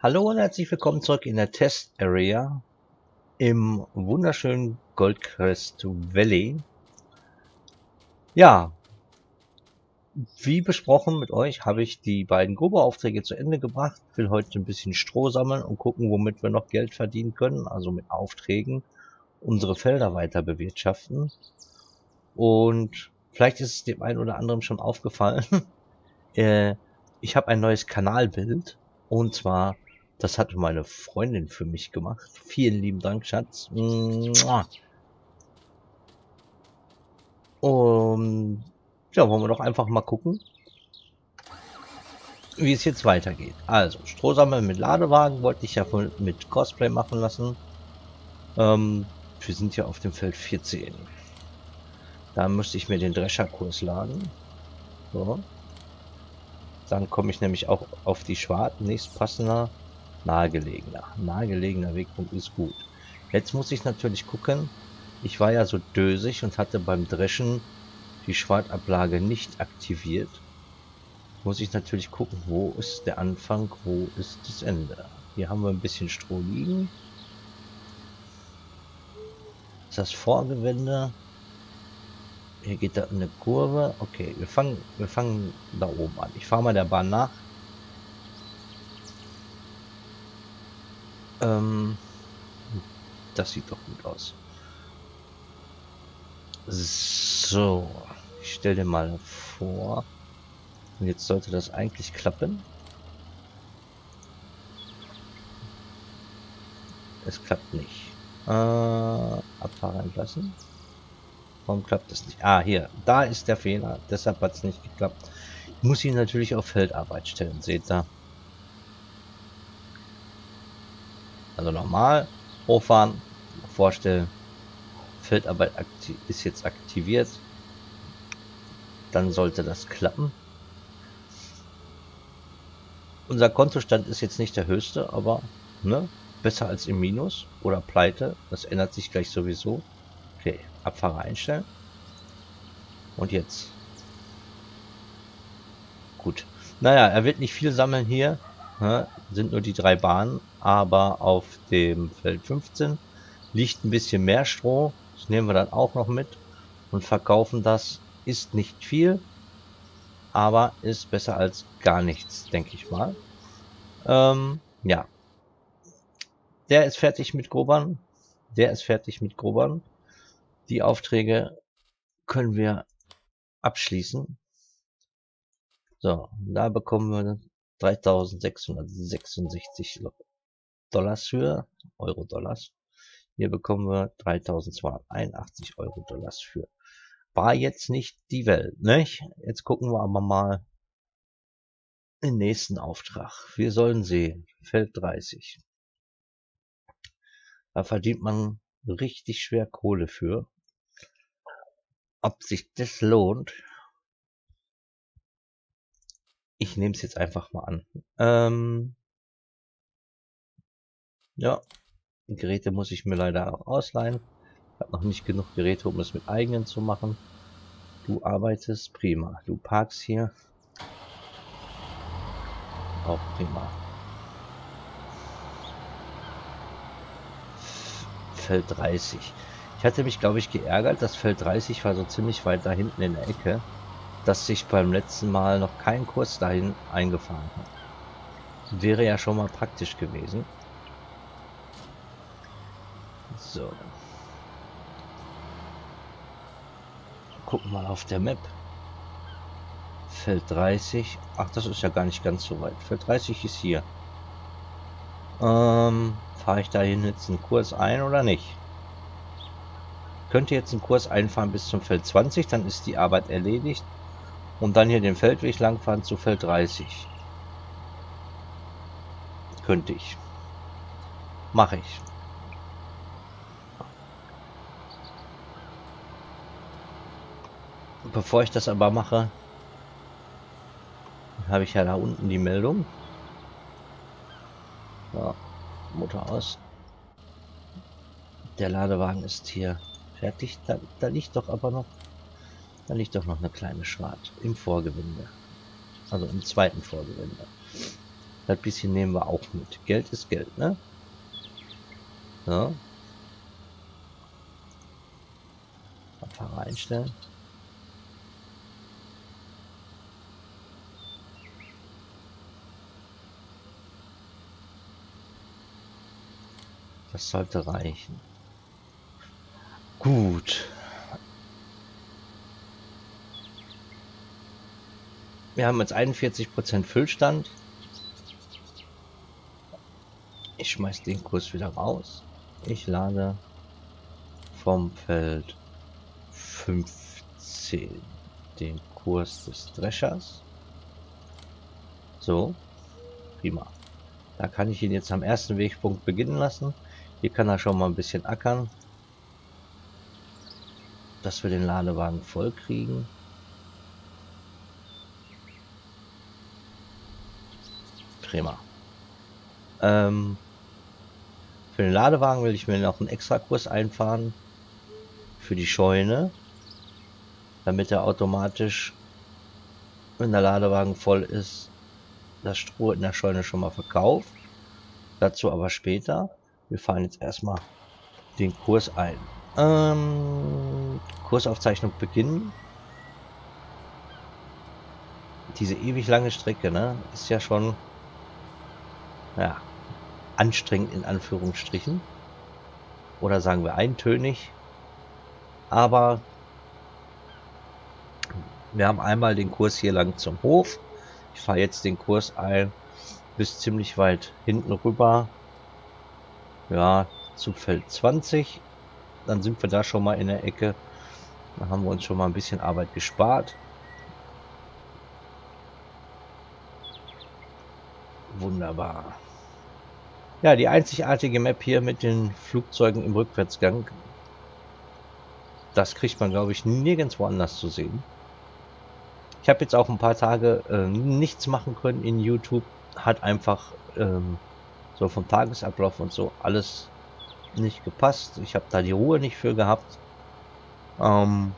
Hallo und herzlich willkommen zurück in der Test Area im wunderschönen Goldcrest Valley. Ja, wie besprochen mit euch habe ich die beiden Grubeaufträge zu Ende gebracht. Will heute ein bisschen Stroh sammeln und gucken, womit wir noch Geld verdienen können, also mit Aufträgen unsere Felder weiter bewirtschaften. Und vielleicht ist es dem einen oder anderen schon aufgefallen, äh, ich habe ein neues Kanalbild und zwar das hat meine Freundin für mich gemacht. Vielen lieben Dank, Schatz. Und ja, wollen wir doch einfach mal gucken, wie es jetzt weitergeht. Also, Strohsammel mit Ladewagen wollte ich ja mit Cosplay machen lassen. Ähm, wir sind ja auf dem Feld 14. Da müsste ich mir den Drescherkurs laden. So. Dann komme ich nämlich auch auf die Schwarten, nächstpassender nahegelegener. Nahegelegener Wegpunkt ist gut. Jetzt muss ich natürlich gucken. Ich war ja so dösig und hatte beim Dreschen die Schwartablage nicht aktiviert. Muss ich natürlich gucken, wo ist der Anfang, wo ist das Ende. Hier haben wir ein bisschen Stroh liegen. Das Vorgewende. Hier geht da eine Kurve. Okay, wir fangen, wir fangen da oben an. Ich fahre mal der Bahn nach. Ähm, das sieht doch gut aus. So, ich stelle dir mal vor. Und jetzt sollte das eigentlich klappen. Es klappt nicht. Äh, Abfahrer entlassen. Warum klappt das nicht? Ah, hier. Da ist der Fehler. Deshalb hat es nicht geklappt. Ich muss ihn natürlich auf Feldarbeit stellen. Seht ihr? Also normal hochfahren, vorstellen, Feldarbeit ist jetzt aktiviert. Dann sollte das klappen. Unser Kontostand ist jetzt nicht der höchste, aber ne, besser als im Minus oder Pleite. Das ändert sich gleich sowieso. Okay, Abfahrer einstellen. Und jetzt. Gut. Naja, er wird nicht viel sammeln hier. Ne, sind nur die drei Bahnen aber auf dem Feld 15 liegt ein bisschen mehr Stroh. Das nehmen wir dann auch noch mit und verkaufen das. Ist nicht viel, aber ist besser als gar nichts, denke ich mal. Ähm, ja. Der ist fertig mit Grobern. Der ist fertig mit Grobern. Die Aufträge können wir abschließen. So, da bekommen wir 3666 Dollars für, Euro-Dollars. Hier bekommen wir 3281 Euro-Dollars für. War jetzt nicht die Welt, ne? Jetzt gucken wir aber mal den nächsten Auftrag. Wir sollen sehen. Feld 30. Da verdient man richtig schwer Kohle für. Ob sich das lohnt? Ich nehme es jetzt einfach mal an. Ähm, ja, Geräte muss ich mir leider auch ausleihen. Ich habe noch nicht genug Geräte, um es mit eigenen zu machen. Du arbeitest prima. Du parkst hier. Auch prima. Feld 30. Ich hatte mich, glaube ich, geärgert. Das Feld 30 war so ziemlich weit da hinten in der Ecke, dass sich beim letzten Mal noch kein Kurs dahin eingefahren hat. Wäre ja schon mal praktisch gewesen. So. Gucken mal auf der Map. Feld 30. Ach, das ist ja gar nicht ganz so weit. Feld 30 ist hier. Ähm, fahre ich dahin jetzt einen Kurs ein oder nicht? Könnte jetzt einen Kurs einfahren bis zum Feld 20, dann ist die Arbeit erledigt. Und dann hier den Feldweg langfahren zu Feld 30. Könnte ich. Mache ich. Bevor ich das aber mache, habe ich ja da unten die Meldung. Ja, Motor aus. Der Ladewagen ist hier fertig. Da, da liegt doch aber noch, da liegt doch noch eine kleine Schwart im Vorgewinde. Also im zweiten Vorgewinde. Das bisschen nehmen wir auch mit. Geld ist Geld, ne? Ja. Fahrer einstellen. Das sollte reichen. Gut. Wir haben jetzt 41% Füllstand. Ich schmeiß den Kurs wieder raus. Ich lade vom Feld 15 den Kurs des Dreschers. So, prima. Da kann ich ihn jetzt am ersten Wegpunkt beginnen lassen. Hier kann er schon mal ein bisschen ackern. Dass wir den Ladewagen voll kriegen. Prima. Ähm, für den Ladewagen will ich mir noch einen extra Kurs einfahren. Für die Scheune. Damit er automatisch, wenn der Ladewagen voll ist, das Stroh in der Scheune schon mal verkauft. Dazu aber später. Wir fahren jetzt erstmal den Kurs ein. Ähm, Kursaufzeichnung beginnen. Diese ewig lange Strecke, ne, ist ja schon, ja, anstrengend in Anführungsstrichen. Oder sagen wir eintönig. Aber wir haben einmal den Kurs hier lang zum Hof. Ich fahre jetzt den Kurs ein bis ziemlich weit hinten rüber ja, zu Feld 20. Dann sind wir da schon mal in der Ecke. Da haben wir uns schon mal ein bisschen Arbeit gespart. Wunderbar. Ja, die einzigartige Map hier mit den Flugzeugen im Rückwärtsgang. Das kriegt man, glaube ich, nirgendwo anders zu sehen. Ich habe jetzt auch ein paar Tage äh, nichts machen können in YouTube. Hat einfach ähm, so vom Tagesablauf und so alles nicht gepasst. Ich habe da die Ruhe nicht für gehabt. Ähm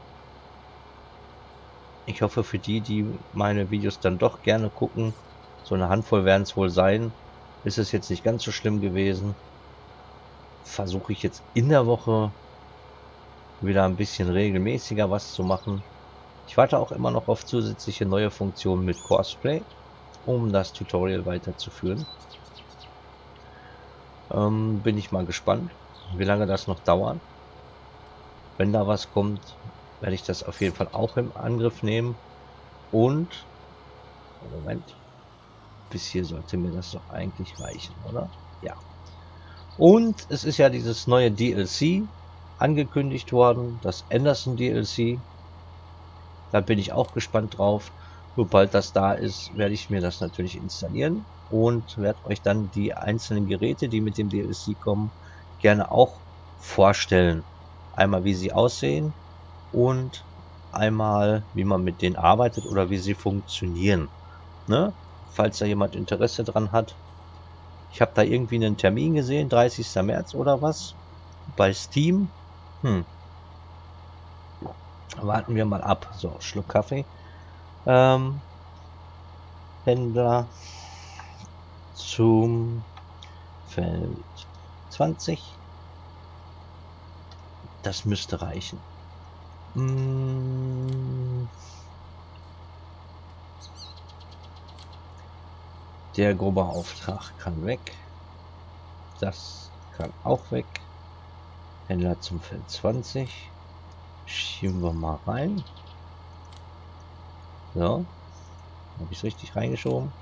ich hoffe für die, die meine Videos dann doch gerne gucken, so eine Handvoll werden es wohl sein, ist es jetzt nicht ganz so schlimm gewesen. Versuche ich jetzt in der Woche wieder ein bisschen regelmäßiger was zu machen. Ich warte auch immer noch auf zusätzliche neue Funktionen mit Cosplay, um das Tutorial weiterzuführen. Ähm, bin ich mal gespannt, wie lange das noch dauert. Wenn da was kommt, werde ich das auf jeden Fall auch im Angriff nehmen. Und, Moment, bis hier sollte mir das doch eigentlich reichen, oder? Ja. Und es ist ja dieses neue DLC angekündigt worden, das Anderson DLC. Da bin ich auch gespannt drauf. Sobald das da ist, werde ich mir das natürlich installieren und werde euch dann die einzelnen Geräte, die mit dem DLC kommen, gerne auch vorstellen. Einmal wie sie aussehen und einmal wie man mit denen arbeitet oder wie sie funktionieren. Ne? Falls da jemand Interesse dran hat. Ich habe da irgendwie einen Termin gesehen, 30. März oder was, bei Steam. Hm. Warten wir mal ab. So, Schluck Kaffee. Ähm, Händler zum Feld 20. Das müsste reichen. Hm. Der grobe Auftrag kann weg. Das kann auch weg. Händler zum Feld 20. Schieben wir mal rein. So. Habe ich es richtig reingeschoben.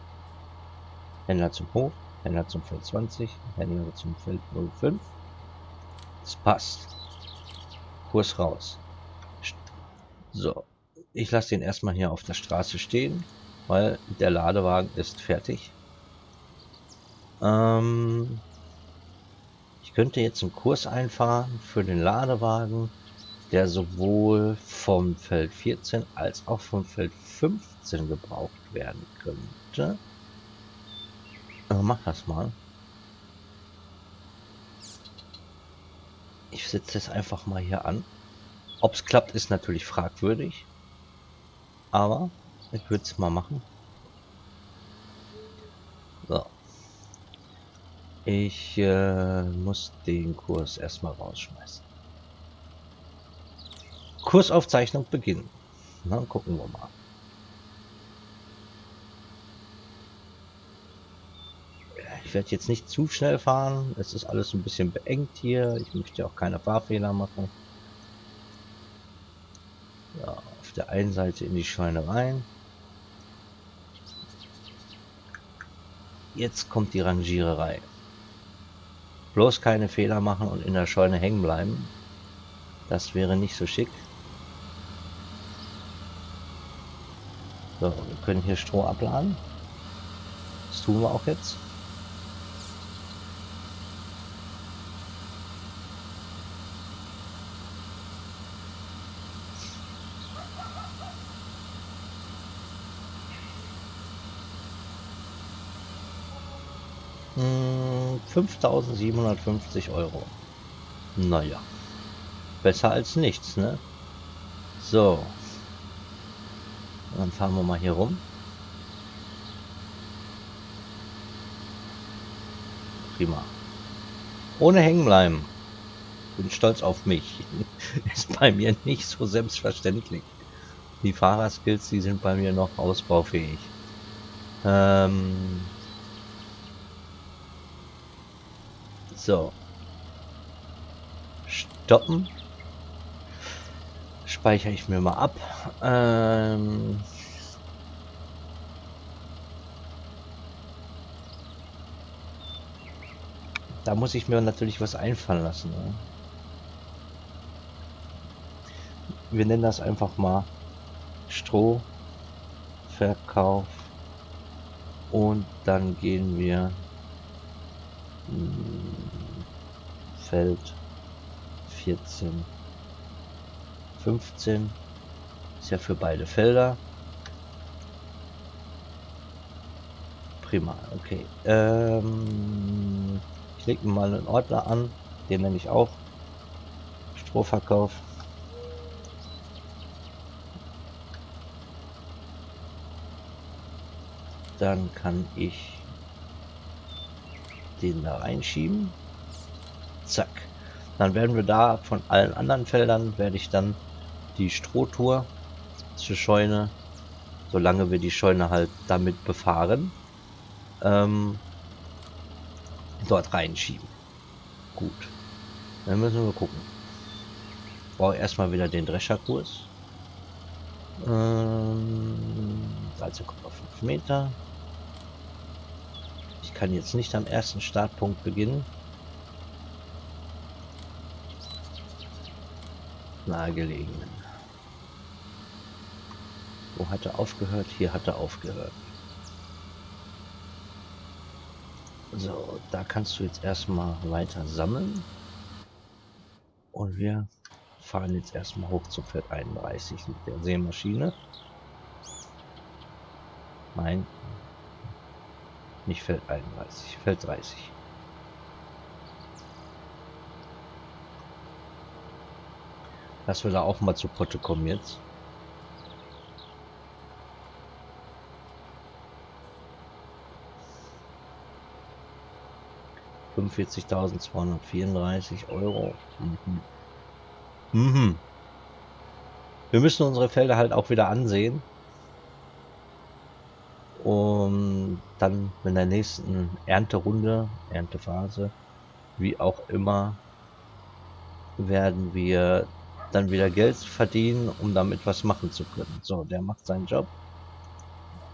Händler zum Hof, Händler zum Feld 20, Händler zum Feld 05. Das passt. Kurs raus. So, ich lasse den erstmal hier auf der Straße stehen, weil der Ladewagen ist fertig. Ähm, ich könnte jetzt einen Kurs einfahren für den Ladewagen, der sowohl vom Feld 14 als auch vom Feld 15 gebraucht werden könnte. Aber mach das mal. Ich setze es einfach mal hier an. Ob es klappt, ist natürlich fragwürdig. Aber ich würde es mal machen. So, Ich äh, muss den Kurs erstmal rausschmeißen. Kursaufzeichnung beginnen. Na, gucken wir mal. Ich werde jetzt nicht zu schnell fahren. Es ist alles ein bisschen beengt hier. Ich möchte auch keine Fahrfehler machen. Ja, auf der einen Seite in die Scheune rein. Jetzt kommt die Rangiererei. Bloß keine Fehler machen und in der Scheune hängen bleiben. Das wäre nicht so schick. So, wir können hier Stroh abladen. Das tun wir auch jetzt. 5750 Euro. Naja. Besser als nichts, ne? So. Dann fahren wir mal hier rum. Prima. Ohne hängen bleiben. Bin stolz auf mich. Ist bei mir nicht so selbstverständlich. Die Fahrerskills, die sind bei mir noch ausbaufähig. Ähm so. Stoppen speichere ich mir mal ab. Ähm da muss ich mir natürlich was einfallen lassen. Ne? Wir nennen das einfach mal Strohverkauf und dann gehen wir hm, Feld 14 15. Ist ja für beide Felder. Prima, okay. Ähm, ich lege mal einen Ordner an. Den nenne ich auch Strohverkauf. Dann kann ich den da reinschieben. Zack. Dann werden wir da von allen anderen Feldern, werde ich dann die Strohtour zur Scheune, solange wir die Scheune halt damit befahren, ähm, dort reinschieben. Gut. Dann müssen wir gucken. Ich brauche erstmal wieder den Drescherkurs. Ähm, 13,5 Meter. Ich kann jetzt nicht am ersten Startpunkt beginnen. Nahegelegenen. Wo hat er aufgehört? Hier hat er aufgehört. So, da kannst du jetzt erstmal weiter sammeln. Und wir fahren jetzt erstmal hoch zu Feld 31 mit der Sämaschine. Nein, nicht Feld 31, Feld 30. Dass wir da auch mal zu Potte kommen jetzt. 45.234 Euro. Mhm. Mhm. Wir müssen unsere Felder halt auch wieder ansehen. Und dann in der nächsten Ernterunde, Erntephase, wie auch immer, werden wir dann wieder Geld verdienen, um damit was machen zu können. So, der macht seinen Job.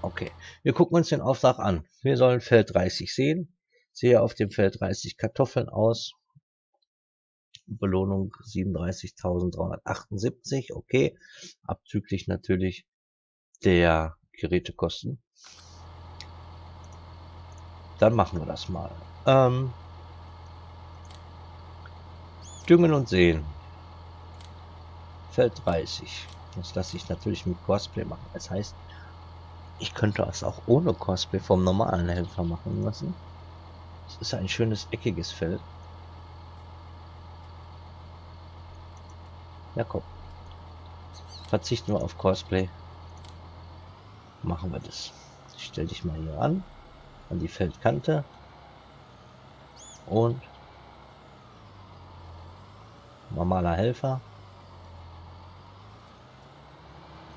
Okay, wir gucken uns den Auftrag an. Wir sollen Feld 30 sehen sehe auf dem Feld 30 Kartoffeln aus. Belohnung 37.378, okay. Abzüglich natürlich der Gerätekosten. Dann machen wir das mal. Ähm, düngen und sehen. Feld 30. Das lasse ich natürlich mit Cosplay machen. Das heißt, ich könnte es auch ohne Cosplay vom normalen Helfer machen lassen. Es ist ein schönes eckiges Feld. Ja, komm. Verzichten wir auf Cosplay. Machen wir das. Ich stell dich mal hier an. An die Feldkante. Und normaler Helfer.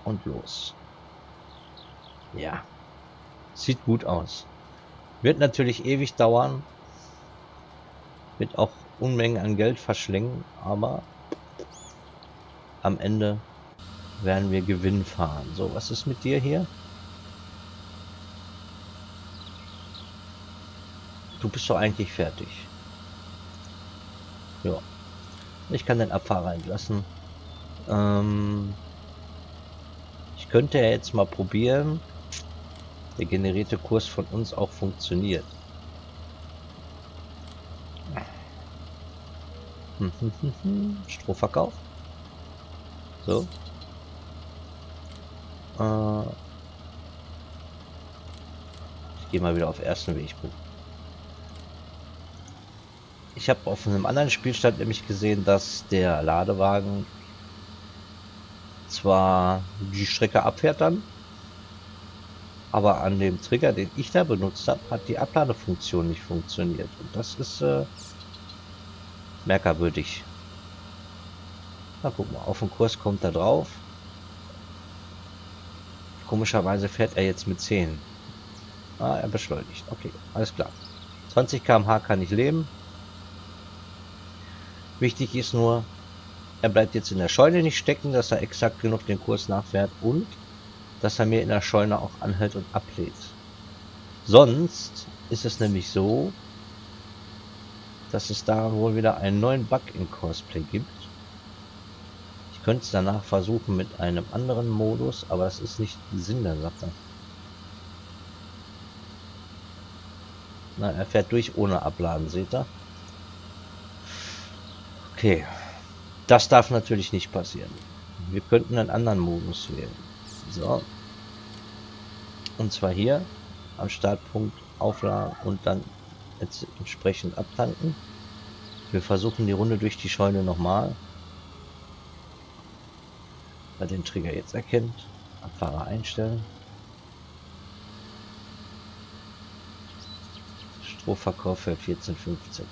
Und los. Ja. Sieht gut aus. Wird natürlich ewig dauern. Wird auch Unmengen an Geld verschlingen, aber am Ende werden wir Gewinn fahren. So, was ist mit dir hier? Du bist doch eigentlich fertig. Ja. Ich kann den Abfahrer entlassen. Ähm ich könnte ja jetzt mal probieren, der generierte Kurs von uns auch funktioniert. Strohverkauf. So. Äh ich gehe mal wieder auf ersten Wegpunkt. Ich habe auf einem anderen Spielstand nämlich gesehen, dass der Ladewagen zwar die Strecke abfährt dann, aber an dem Trigger, den ich da benutzt habe, hat die Abladefunktion nicht funktioniert. Und das ist äh, merkwürdig. Na guck mal, auf dem Kurs kommt er drauf. Komischerweise fährt er jetzt mit 10. Ah, er beschleunigt. Okay, alles klar. 20 km/h kann ich leben. Wichtig ist nur, er bleibt jetzt in der Scheune nicht stecken, dass er exakt genug den Kurs nachfährt und dass er mir in der Scheune auch anhält und ablädt. Sonst ist es nämlich so, dass es da wohl wieder einen neuen Bug in Cosplay gibt. Ich könnte es danach versuchen mit einem anderen Modus, aber das ist nicht Sinn der Sache. Na, er fährt durch ohne Abladen, seht ihr? Okay. Das darf natürlich nicht passieren. Wir könnten einen anderen Modus wählen. So. Und zwar hier am Startpunkt aufladen und dann entsprechend abtanken. Wir versuchen die Runde durch die Scheune nochmal. Weil den Trigger jetzt erkennt. Abfahrer einstellen. Strohverkauf für 14,15.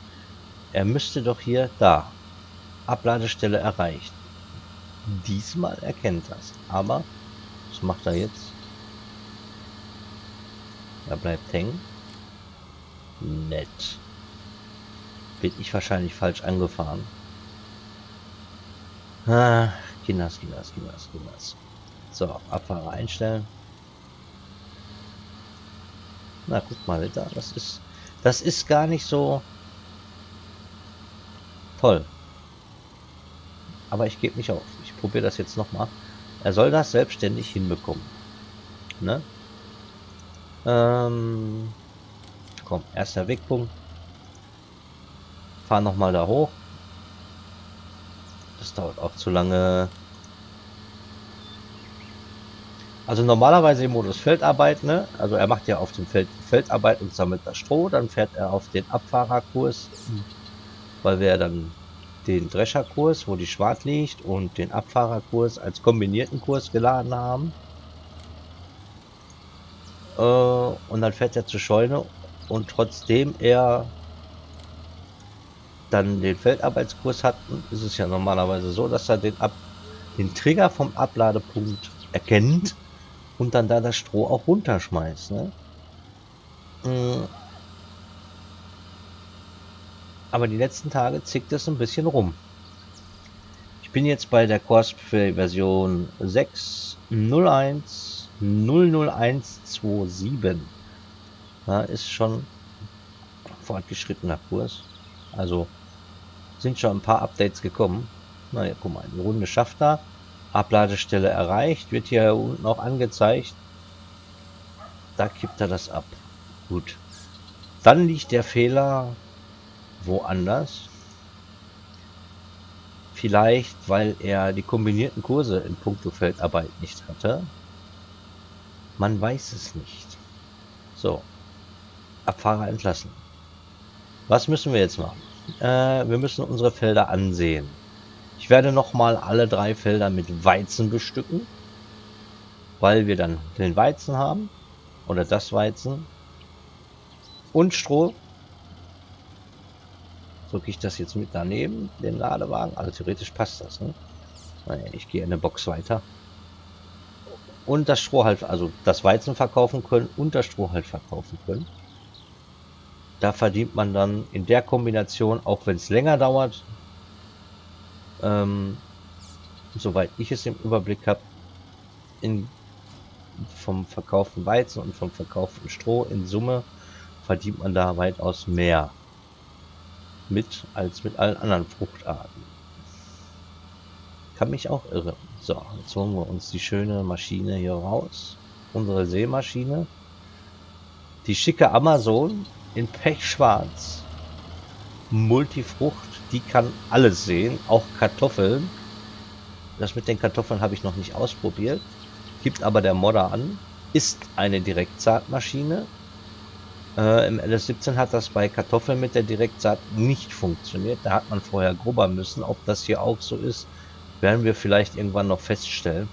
Er müsste doch hier da Abladestelle erreicht. Diesmal erkennt das. Aber, was macht er jetzt? Er bleibt hängen. Nett. Bin ich wahrscheinlich falsch angefahren. Ah, Kinders, Kinders, Kinders, Kinders. So, Abfahrer einstellen. Na, guck mal, da, das ist, das ist gar nicht so toll. Aber ich gebe nicht auf. Ich probiere das jetzt nochmal. Er soll das selbstständig hinbekommen. Ne? Ähm, komm, erster Wegpunkt. Fahr nochmal da hoch. Das dauert auch zu lange. Also normalerweise im Modus Feldarbeit, ne? Also er macht ja auf dem Feld Feldarbeit und sammelt das Stroh, dann fährt er auf den Abfahrerkurs, weil wir dann den Drescherkurs, wo die Schwart liegt, und den Abfahrerkurs als kombinierten Kurs geladen haben. Äh, und dann fährt er zur Scheune und trotzdem er dann den Feldarbeitskurs hat, ist es ja normalerweise so, dass er den, Ab den Trigger vom Abladepunkt erkennt und dann da das Stroh auch runterschmeißt. Ne? Mhm. Aber die letzten Tage zickt es ein bisschen rum. Ich bin jetzt bei der Cosplay Version 6.01 00127. Ja, ist schon fortgeschrittener Kurs. Also sind schon ein paar Updates gekommen. Naja, guck mal, die Runde schafft er. Abladestelle erreicht. Wird hier unten auch angezeigt. Da kippt er das ab. Gut. Dann liegt der Fehler woanders. Vielleicht, weil er die kombinierten Kurse in puncto Feldarbeit nicht hatte. Man weiß es nicht. So. Abfahrer entlassen. Was müssen wir jetzt machen? Äh, wir müssen unsere Felder ansehen. Ich werde nochmal alle drei Felder mit Weizen bestücken. Weil wir dann den Weizen haben. Oder das Weizen. Und Stroh drücke ich das jetzt mit daneben, den Ladewagen. Also theoretisch passt das. Ne? Ich gehe in eine Box weiter. Und das Stroh halt, also das Weizen verkaufen können und das Stroh halt verkaufen können. Da verdient man dann in der Kombination, auch wenn es länger dauert, ähm, soweit ich es im Überblick habe, in vom verkauften Weizen und vom verkauften Stroh in Summe verdient man da weitaus mehr mit als mit allen anderen Fruchtarten. Kann mich auch irren. So, jetzt holen wir uns die schöne Maschine hier raus. Unsere Seemaschine. Die schicke Amazon in Pechschwarz. Multifrucht, die kann alles sehen, auch Kartoffeln. Das mit den Kartoffeln habe ich noch nicht ausprobiert gibt aber der Modder an, ist eine Direktsaatmaschine. Äh, Im LS17 hat das bei Kartoffeln mit der Direktsaat nicht funktioniert. Da hat man vorher grubbern müssen. Ob das hier auch so ist, werden wir vielleicht irgendwann noch feststellen.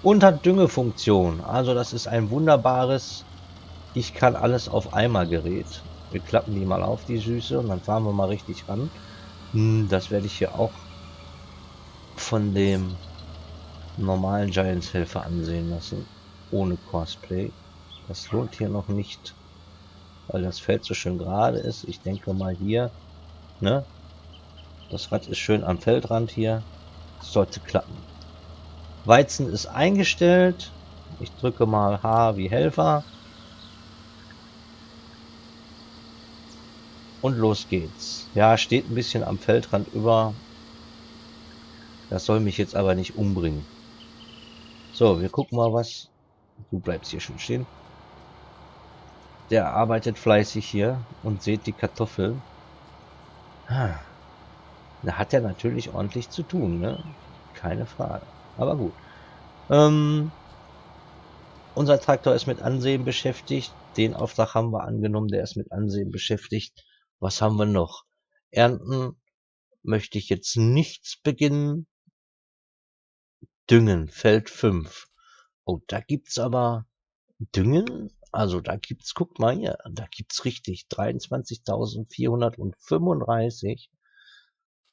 Und hat Düngefunktion. Also das ist ein wunderbares, ich kann alles auf einmal Gerät. Wir klappen die mal auf, die Süße, und dann fahren wir mal richtig ran. Hm, das werde ich hier auch von dem normalen Giants Helfer ansehen lassen. Ohne Cosplay. Das lohnt hier noch nicht. Weil das Feld so schön gerade ist. Ich denke mal hier. Ne? Das Rad ist schön am Feldrand hier. Das sollte klappen. Weizen ist eingestellt. Ich drücke mal H wie Helfer. Und los geht's. Ja, steht ein bisschen am Feldrand über. Das soll mich jetzt aber nicht umbringen. So, wir gucken mal was. Du bleibst hier schon stehen. Der arbeitet fleißig hier und seht die Kartoffeln. Da hat er natürlich ordentlich zu tun, ne? Keine Frage. Aber gut. Ähm, unser Traktor ist mit Ansehen beschäftigt. Den Auftrag haben wir angenommen, der ist mit Ansehen beschäftigt. Was haben wir noch? Ernten möchte ich jetzt nichts beginnen. Düngen, Feld 5. Oh, da gibt's aber Düngen? Also da gibt's, guck mal hier, da gibt's richtig 23.435.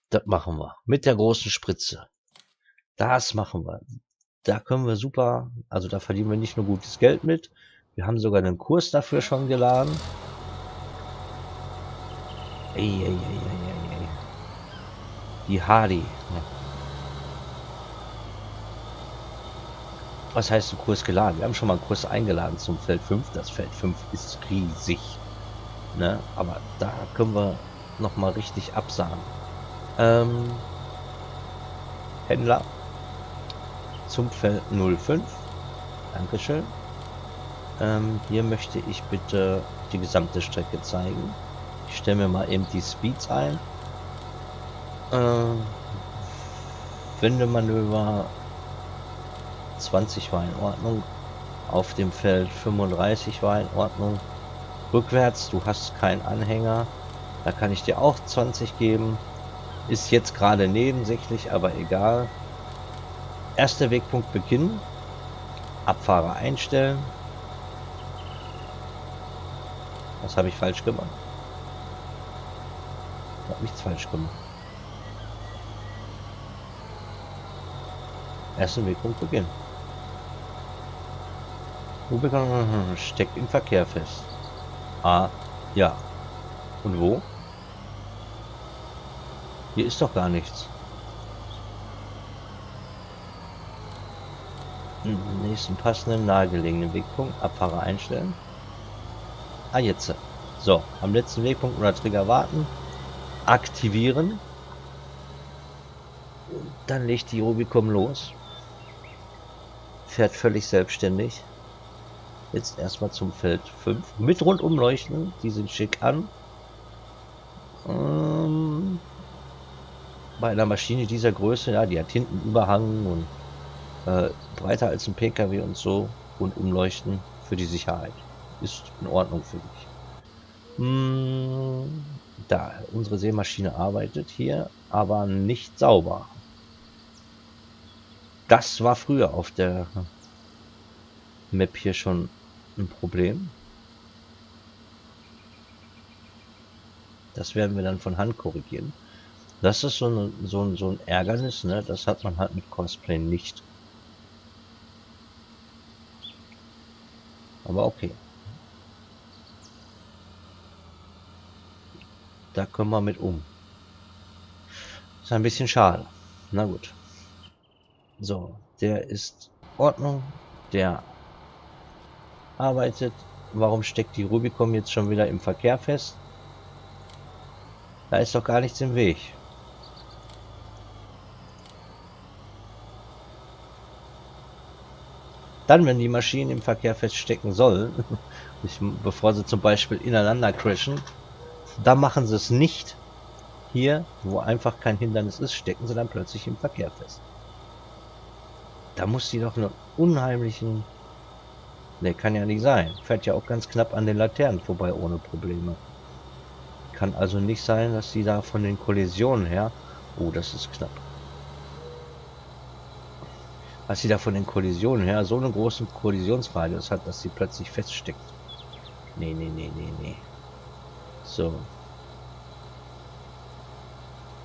Das machen wir. Mit der großen Spritze. Das machen wir. Da können wir super, also da verdienen wir nicht nur gutes Geld mit, wir haben sogar einen Kurs dafür schon geladen. Ey, ey, ey, ey, ey. Die Hardy. Ja. Was heißt ein Kurs geladen? Wir haben schon mal einen Kurs eingeladen zum Feld 5. Das Feld 5 ist riesig. Ne? Aber da können wir noch mal richtig absahen. Ähm, Händler zum Feld 05. Dankeschön. Ähm, hier möchte ich bitte die gesamte Strecke zeigen. Ich stelle mir mal eben die Speeds ein. Ähm, Wendemanöver 20 war in Ordnung. Auf dem Feld 35 war in Ordnung. Rückwärts, du hast keinen Anhänger. Da kann ich dir auch 20 geben. Ist jetzt gerade nebensächlich, aber egal. Erster Wegpunkt beginnen. Abfahrer einstellen. Was habe ich falsch gemacht? Ich habe nichts falsch gemacht. Ersten Wegpunkt beginnen. Steckt im Verkehr fest. Ah, ja. Und wo? Hier ist doch gar nichts. Nächsten passenden nahegelegenen Wegpunkt. Abfahrer einstellen. Ah, jetzt. So, am letzten Wegpunkt oder Trigger warten. Aktivieren. Dann legt die Rubicon los. Fährt völlig selbstständig. Jetzt erstmal zum Feld 5. Mit Rundumleuchten. Die sind schick an. Ähm, bei einer Maschine dieser Größe, ja, die hat hinten Überhang und äh, breiter als ein PKW und so. Rundumleuchten für die Sicherheit. Ist in Ordnung für mich. Hm, da, unsere Seemaschine arbeitet hier, aber nicht sauber. Das war früher auf der Map hier schon ein Problem. Das werden wir dann von Hand korrigieren. Das ist so, eine, so, ein, so ein Ärgernis, ne? Das hat man halt mit Cosplay nicht. Aber okay. Da können wir mit um. Ist ein bisschen schade. Na gut. So, der ist Ordnung. Der arbeitet. Warum steckt die Rubicon jetzt schon wieder im Verkehr fest? Da ist doch gar nichts im Weg. Dann, wenn die Maschinen im Verkehr feststecken sollen, bevor sie zum Beispiel ineinander crashen, da machen sie es nicht. Hier, wo einfach kein Hindernis ist, stecken sie dann plötzlich im Verkehr fest. Da muss sie doch einen unheimlichen... Ne, kann ja nicht sein. Fährt ja auch ganz knapp an den Laternen vorbei ohne Probleme. Kann also nicht sein, dass sie da von den Kollisionen her... Oh, das ist knapp. Dass sie da von den Kollisionen her so einen großen Kollisionsradius hat, dass sie plötzlich feststeckt. Nee, nee, nee, nee, nee. So.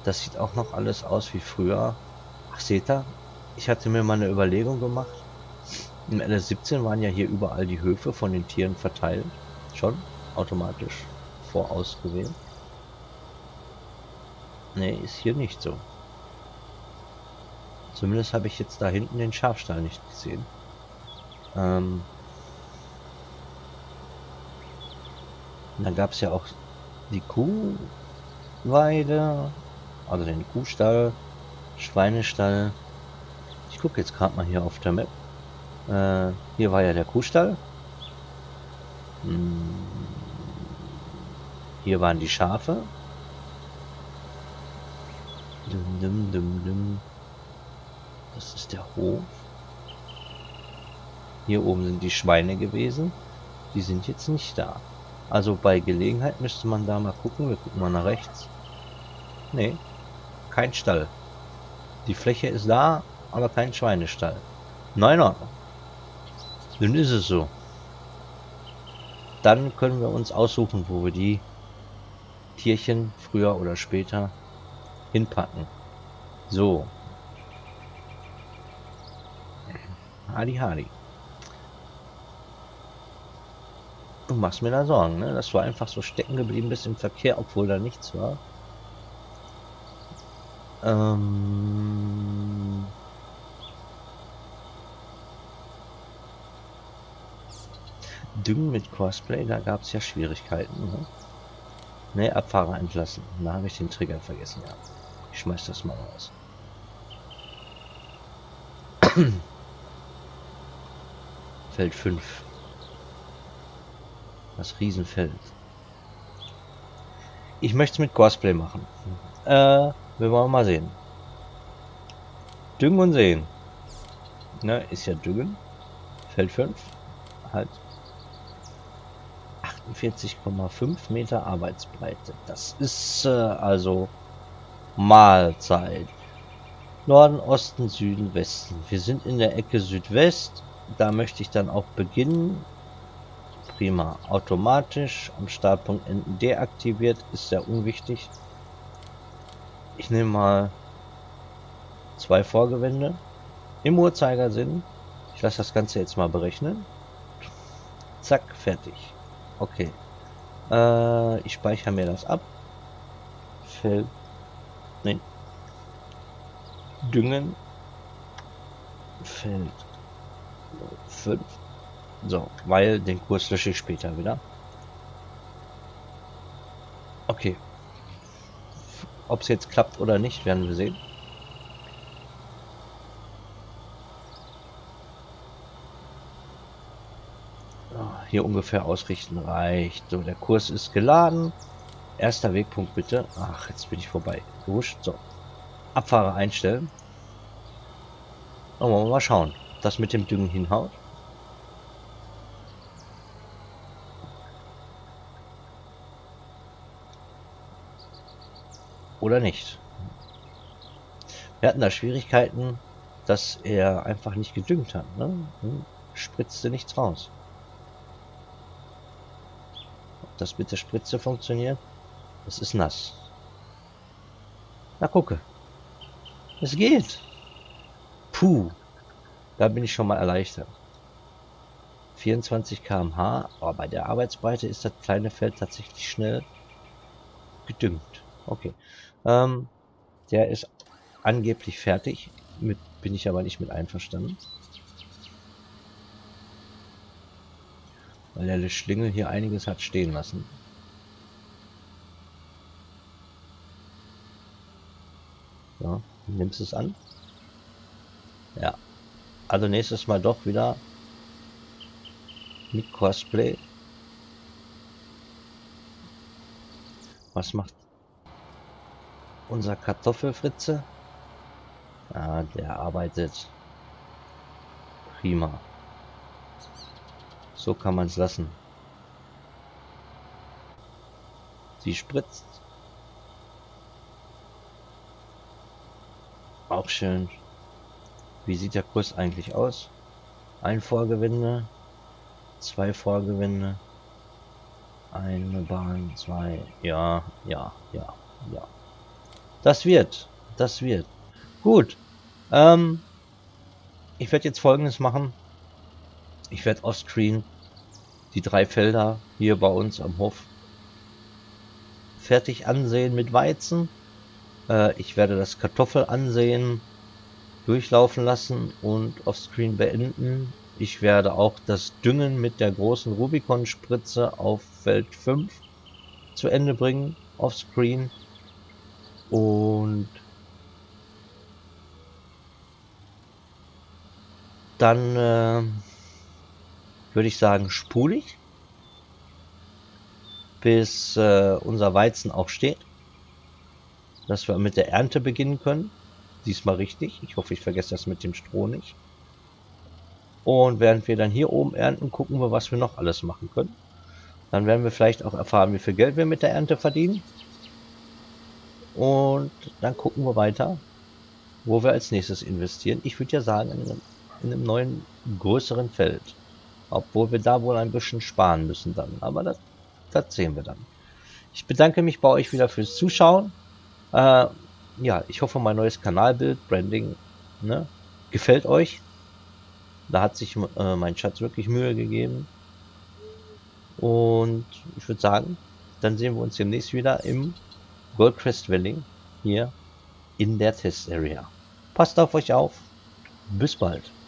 Das sieht auch noch alles aus wie früher. Ach, seht ihr? Ich hatte mir mal eine Überlegung gemacht. Im LS17 waren ja hier überall die Höfe von den Tieren verteilt. Schon automatisch vorausgewählt. Nee, ist hier nicht so. Zumindest habe ich jetzt da hinten den Schafstall nicht gesehen. Ähm dann gab es ja auch die Kuhweide, also den Kuhstall, Schweinestall. Ich gucke jetzt gerade mal hier auf der Map. Äh, hier war ja der Kuhstall. Hm. Hier waren die Schafe. Dum, dum, dum, dum. Das ist der Hof. Hier oben sind die Schweine gewesen. Die sind jetzt nicht da. Also bei Gelegenheit müsste man da mal gucken. Wir gucken mal nach rechts. Nee, kein Stall. Die Fläche ist da, aber kein Schweinestall. Nein, Ordnung. Dann ist es so. Dann können wir uns aussuchen, wo wir die Tierchen früher oder später hinpacken. So. Hadi Hadi. Du machst mir da Sorgen, ne? Dass du einfach so stecken geblieben bist im Verkehr, obwohl da nichts war. Ähm... Düngen mit Cosplay, da gab es ja Schwierigkeiten. Ne? ne, Abfahrer entlassen. Da habe ich den Trigger vergessen. Ja. Ich schmeiß das mal raus. Feld 5. Das Riesenfeld. Ich möchte es mit Cosplay machen. Äh, wir wollen mal sehen. Düngen und sehen. Ne, ist ja Düngen. Feld 5. Halt 48,5 Meter Arbeitsbreite. Das ist äh, also Mahlzeit. Norden, Osten, Süden, Westen. Wir sind in der Ecke Südwest. Da möchte ich dann auch beginnen prima. Automatisch am Startpunkt enden deaktiviert, ist sehr unwichtig. Ich nehme mal zwei Vorgewände im Uhrzeigersinn. Ich lasse das Ganze jetzt mal berechnen. Zack, fertig. Okay. Äh, ich speichere mir das ab. Feld. Nein. Düngen. Feld 5. So, weil den Kurs lösche ich später wieder. Okay. Ob es jetzt klappt oder nicht, werden wir sehen. Hier ungefähr ausrichten reicht. So, der Kurs ist geladen. Erster Wegpunkt bitte. Ach, jetzt bin ich vorbei. Gewuscht. So. Abfahrer einstellen. Wir mal schauen, das mit dem Düngen hinhaut. Oder nicht. Wir hatten da Schwierigkeiten, dass er einfach nicht gedüngt hat. Ne? Hm, spritzte nichts raus. Ob das mit der Spritze funktioniert? Es ist nass. Na gucke. Es geht. Puh. Da bin ich schon mal erleichtert. 24 km/h, aber bei der Arbeitsbreite ist das kleine Feld tatsächlich schnell gedüngt. Okay. Ähm, der ist angeblich fertig. Mit bin ich aber nicht mit einverstanden. Weil der Schlingel hier einiges hat stehen lassen. Ja, nimmst es an? Ja. Also nächstes Mal doch wieder mit Cosplay. Was macht unser Kartoffelfritze? Ja, der arbeitet prima. So kann man es lassen. Sie spritzt. Auch schön. Wie sieht der Kurs eigentlich aus? Ein Vorgewinde, zwei Vorgewinde, eine Bahn, zwei. Ja, ja, ja, ja. Das wird, das wird. Gut. Ähm, ich werde jetzt folgendes machen. Ich werde offscreen die drei Felder hier bei uns am Hof fertig ansehen mit Weizen. Äh, ich werde das Kartoffel ansehen, durchlaufen lassen und offscreen beenden. Ich werde auch das Düngen mit der großen Rubicon-Spritze auf Feld 5 zu Ende bringen, offscreen. Und dann äh, würde ich sagen spulig, bis äh, unser Weizen auch steht, dass wir mit der Ernte beginnen können. Diesmal richtig. Ich hoffe, ich vergesse das mit dem Stroh nicht. Und während wir dann hier oben ernten, gucken wir, was wir noch alles machen können. Dann werden wir vielleicht auch erfahren, wie viel Geld wir mit der Ernte verdienen. Und dann gucken wir weiter, wo wir als nächstes investieren. Ich würde ja sagen, in einem, in einem neuen, größeren Feld. Obwohl wir da wohl ein bisschen sparen müssen dann. Aber das, das sehen wir dann. Ich bedanke mich bei euch wieder fürs Zuschauen. Äh, ja, ich hoffe, mein neues Kanalbild, Branding, ne, gefällt euch. Da hat sich äh, mein Schatz wirklich Mühe gegeben. Und ich würde sagen, dann sehen wir uns demnächst wieder im Goldcrest Valley hier in der Test Area. Passt auf euch auf. Bis bald.